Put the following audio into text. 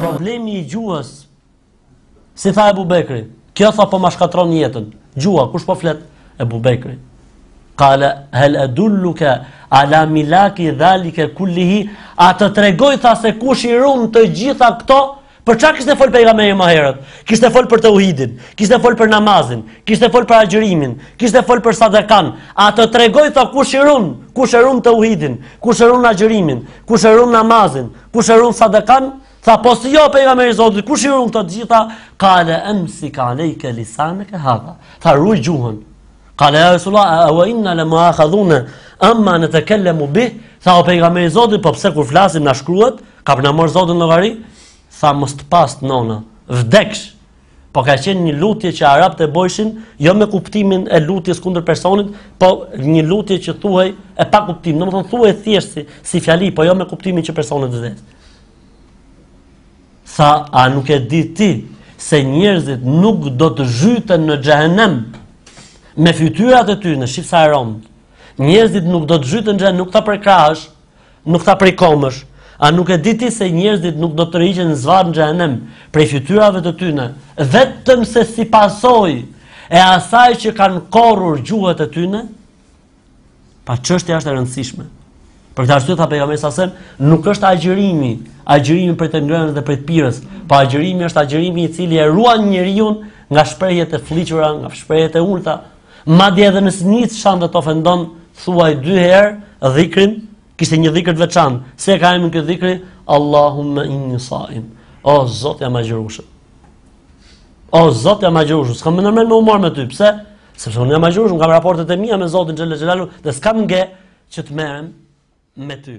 Problemi i gjuhës Si tha Ebu Bekri Kjo tha po ma shkatërron jetën Gjuha, kush po flet Ebu Bekri Kale, hel edulluke Ala milaki dhalike kullihi A të tregoj tha se kush i run të gjitha këto Për çka kishte fol pejgamberi më herët? Kishte fol për tauhidin, kishte fol për namazin, kishte fol për agjërimin, kishte fol për sadakan. A të tregoj tha kush i run? Kush e run tauhidin? Kush e run agjërimin? Kush e run namazin? Kush e run sadakan? Tha po si jo pejgamberi i Zotit, kush i run këto të gjitha? Qale amsik aleika lisanaka hadha. Tha ruaj gjuhën. Qale ya rasulullah wa inna la mu'akhadhuna bima natakallamu bih. Tha o pejgamberi i Zotit, po pse kur flasim na shkruhet? A po na merr Zoti në llogari? Tha mos të past nona, vdeksh. Po ka qenë një lutje që arabët e bojshin, jo me kuptimin e lutjes kundër personit, po një lutje që thuhej e pa kuptim, domethënë thuhej thjesht si, si fjali, po jo me kuptimin që personi të vdes. Tha, a nuk e di ti se njerëzit nuk do të zhyten në xhehenem me fytyrat e tyne shif sa e rond. Njerëzit nuk do të zhyten në xhehenem, nuk tha prej krahësh, Nuk tha prej komësh, a nuk e di ti se njerëzit nuk do të tërhiqen zvarrë në xhehenem prej fytyrave të tyne, vetëm se si pasojë e asaj që kanë korrur gjuhët e tyne? Pra çështja është e rëndësishme. Për këtë arsye tha pejgamberi sa sem, nuk është agjërimi, agjërimi prej të ngrënës dhe prej të pirës, po agjërimi është agjërimi i cili e ruan njeriun nga shprehjet e flliqura, nga shprehjet e ulta, Madje edhe nëse një të shan dhe të ofendon, thuaj dy herë dhikrin, kishte një dhikër të veçantë. Si e ka emrin ky dhikri, Allahumma inni saim. O Zot jam agjërushëm. O Zot jam agjërushëm. S'kam ndërmend me u marr me ty. Pse? Sepse unë jam agjërushëm, kam raportet e mia me Zotin xhele xhelaluhu dhe s'kam nge që të merrem me ty.